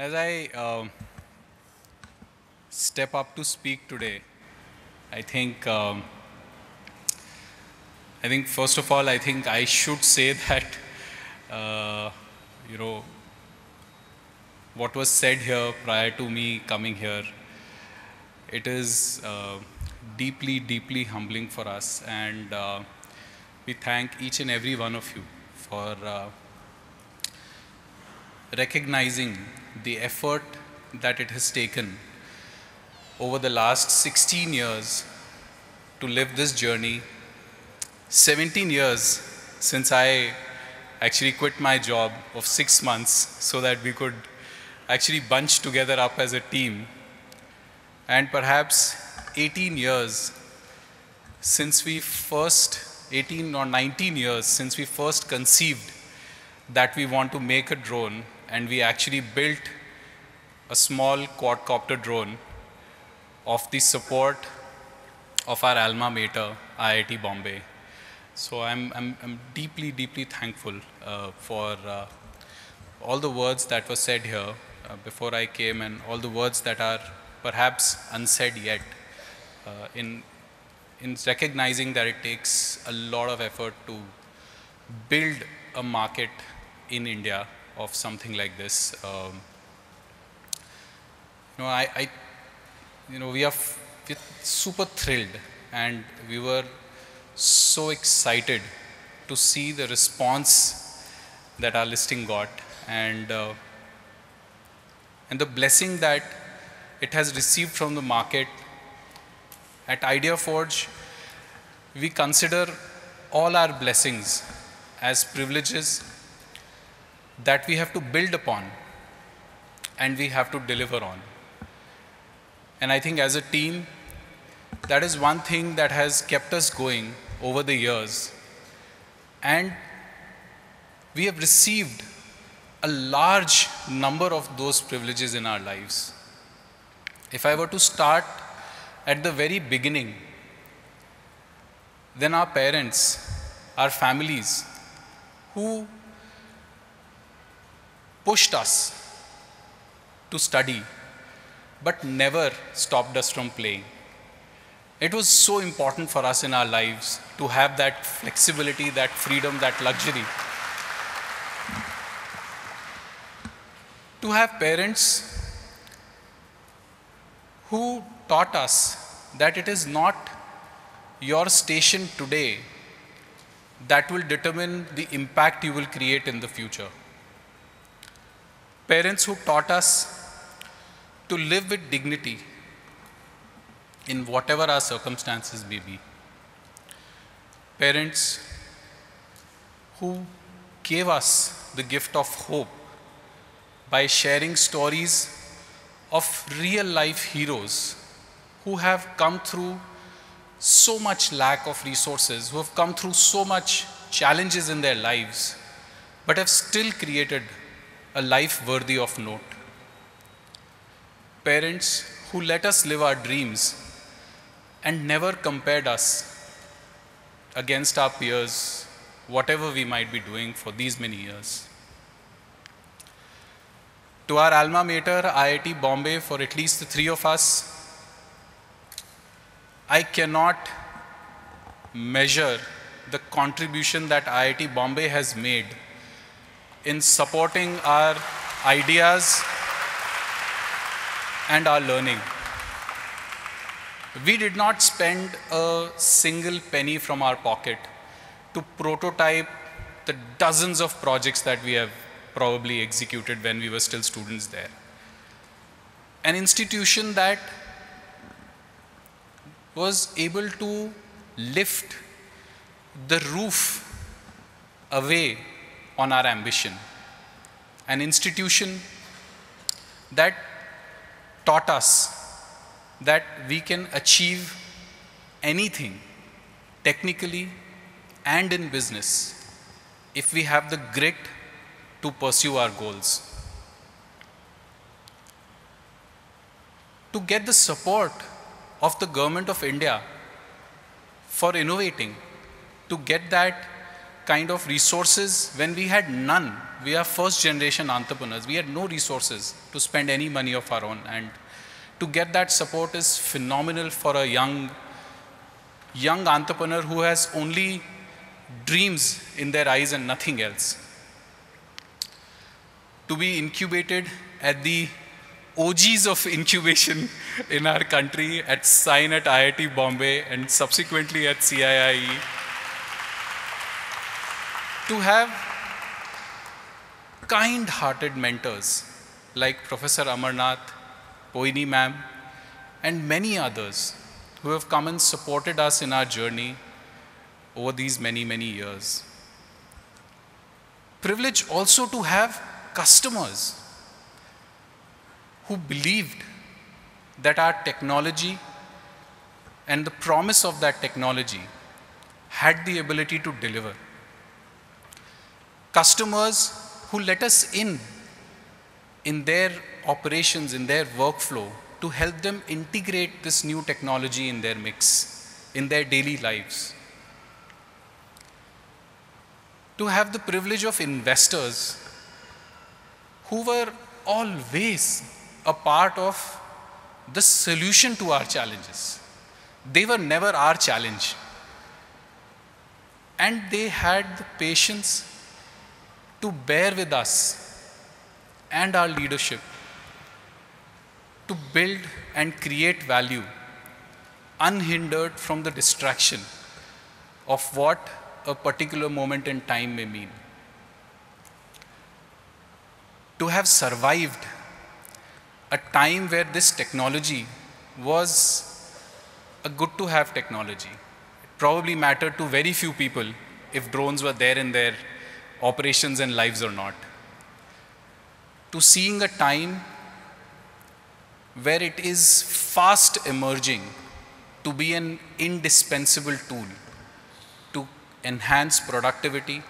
As I um, step up to speak today, I think, um, I think first of all, I think I should say that, uh, you know, what was said here prior to me coming here, it is uh, deeply, deeply humbling for us, and uh, we thank each and every one of you for uh, recognizing the effort that it has taken over the last 16 years to live this journey. 17 years since I actually quit my job of six months so that we could actually bunch together up as a team. And perhaps 18 years since we first, 18 or 19 years since we first conceived that we want to make a drone and we actually built a small quadcopter drone of the support of our alma mater, IIT Bombay. So I'm, I'm, I'm deeply, deeply thankful uh, for uh, all the words that were said here uh, before I came and all the words that are perhaps unsaid yet uh, in, in recognizing that it takes a lot of effort to build a market in India of something like this. Um, you know, I, I, you know, we are super thrilled and we were so excited to see the response that our listing got and uh, and the blessing that it has received from the market at ideaForge we consider all our blessings as privileges that we have to build upon and we have to deliver on. And I think as a team, that is one thing that has kept us going over the years. And we have received a large number of those privileges in our lives. If I were to start at the very beginning, then our parents, our families, who pushed us to study, but never stopped us from playing. It was so important for us in our lives to have that flexibility, that freedom, that luxury. To have parents who taught us that it is not your station today that will determine the impact you will create in the future parents who taught us to live with dignity in whatever our circumstances may be. Parents who gave us the gift of hope by sharing stories of real life heroes who have come through so much lack of resources, who have come through so much challenges in their lives, but have still created a life worthy of note. Parents who let us live our dreams and never compared us against our peers, whatever we might be doing for these many years. To our alma mater, IIT Bombay, for at least the three of us, I cannot measure the contribution that IIT Bombay has made in supporting our ideas and our learning. We did not spend a single penny from our pocket to prototype the dozens of projects that we have probably executed when we were still students there. An institution that was able to lift the roof away on our ambition. An institution that taught us that we can achieve anything technically and in business if we have the grit to pursue our goals. To get the support of the government of India for innovating, to get that kind of resources when we had none we are first generation entrepreneurs. We had no resources to spend any money of our own. And to get that support is phenomenal for a young, young entrepreneur who has only dreams in their eyes and nothing else. To be incubated at the OGs of incubation in our country at SINE at IIT Bombay and subsequently at CIIE. To have kind-hearted mentors like Professor Amarnath, Poyni ma'am, and many others who have come and supported us in our journey over these many, many years. Privilege also to have customers who believed that our technology and the promise of that technology had the ability to deliver. Customers who let us in in their operations, in their workflow, to help them integrate this new technology in their mix, in their daily lives. To have the privilege of investors who were always a part of the solution to our challenges. They were never our challenge. And they had the patience to bear with us and our leadership to build and create value unhindered from the distraction of what a particular moment in time may mean. To have survived a time where this technology was a good to have technology. It probably mattered to very few people if drones were there in their operations and lives or not. To seeing a time where it is fast emerging to be an indispensable tool to enhance productivity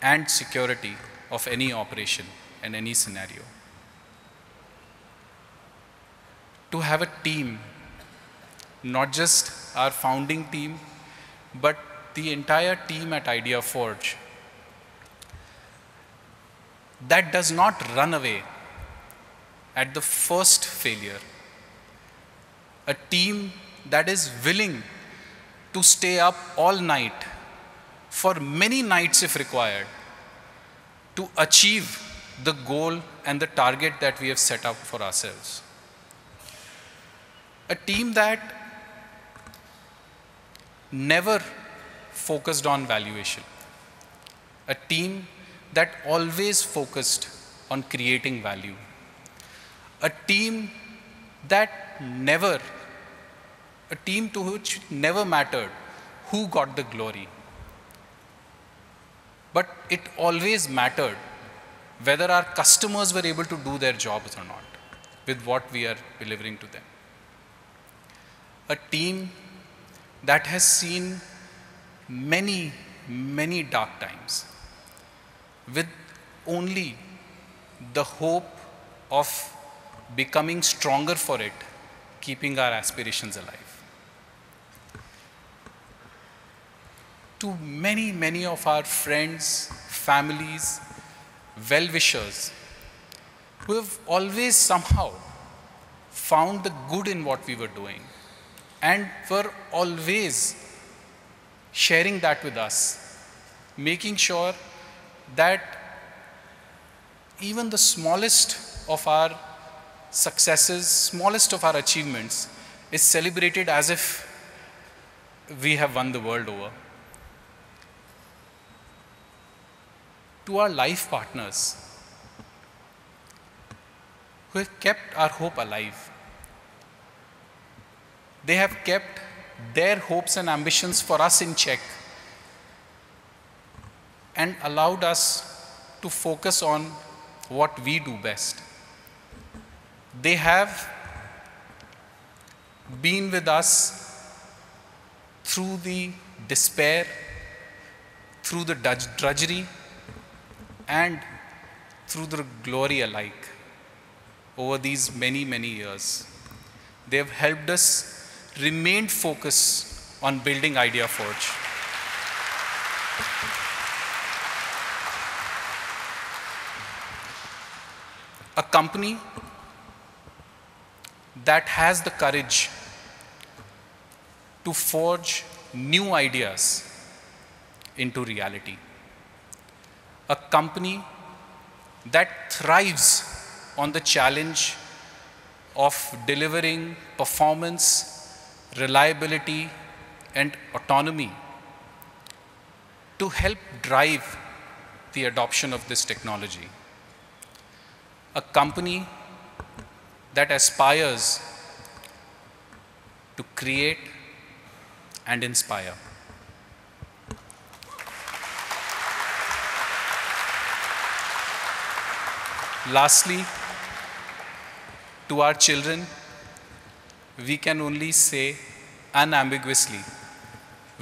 and security of any operation and any scenario. to have a team, not just our founding team, but the entire team at ideaForge that does not run away at the first failure. A team that is willing to stay up all night for many nights if required to achieve the goal and the target that we have set up for ourselves a team that never focused on valuation, a team that always focused on creating value, a team that never, a team to which never mattered who got the glory. But it always mattered whether our customers were able to do their jobs or not with what we are delivering to them. A team that has seen many, many dark times with only the hope of becoming stronger for it, keeping our aspirations alive. To many, many of our friends, families, well-wishers, who have always somehow found the good in what we were doing, and were always sharing that with us, making sure that even the smallest of our successes, smallest of our achievements is celebrated as if we have won the world over. To our life partners who have kept our hope alive they have kept their hopes and ambitions for us in check and allowed us to focus on what we do best. They have been with us through the despair, through the drudgery, and through the glory alike over these many, many years. They have helped us remain focused on building ideaForge. A company that has the courage to forge new ideas into reality. A company that thrives on the challenge of delivering performance, reliability, and autonomy to help drive the adoption of this technology. A company that aspires to create and inspire. Lastly, to our children, we can only say unambiguously,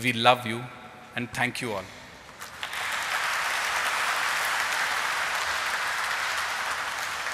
we love you and thank you all.